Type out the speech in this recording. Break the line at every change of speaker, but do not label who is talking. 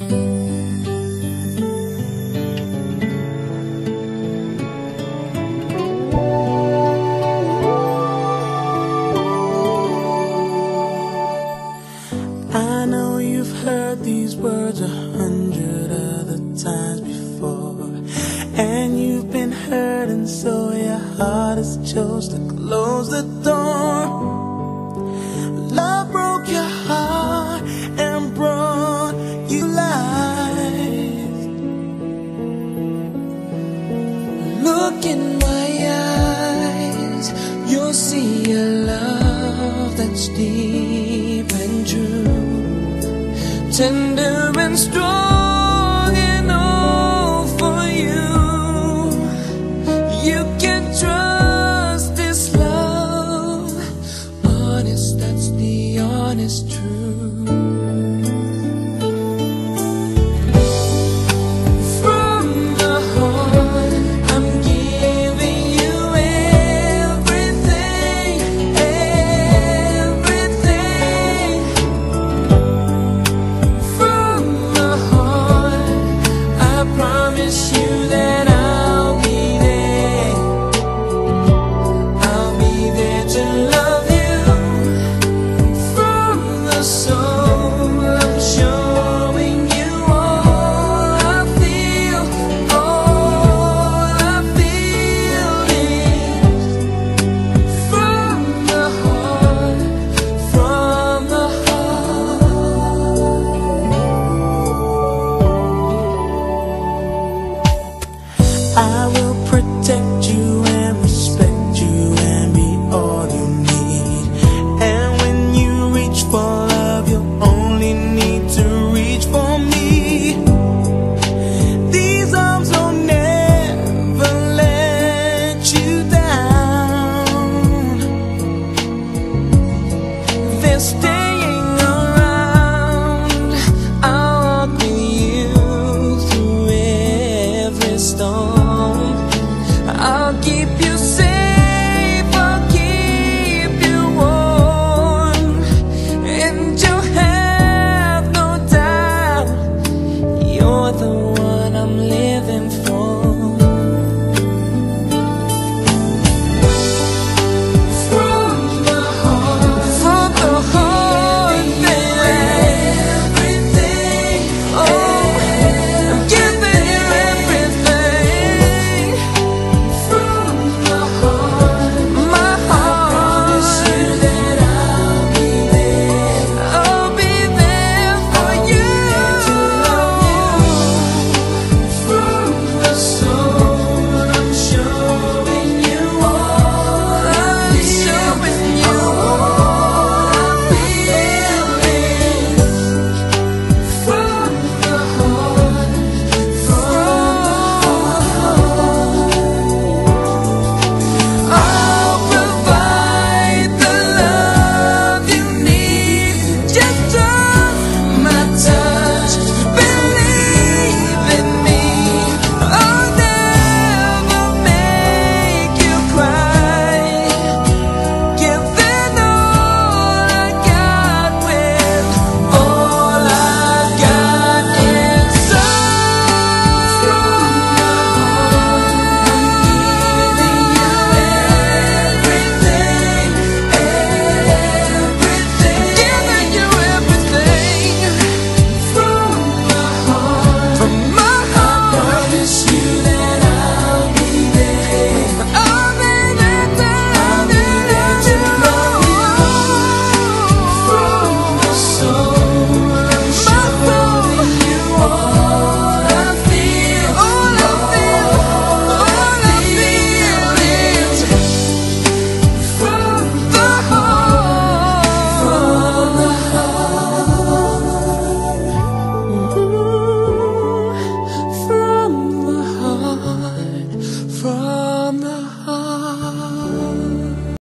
I know you've heard these words a hundred look in my eyes, you'll see a love that's deep and true, tender and strong and all for you. You can trust this love, honest, that's the honest truth. promise you that stone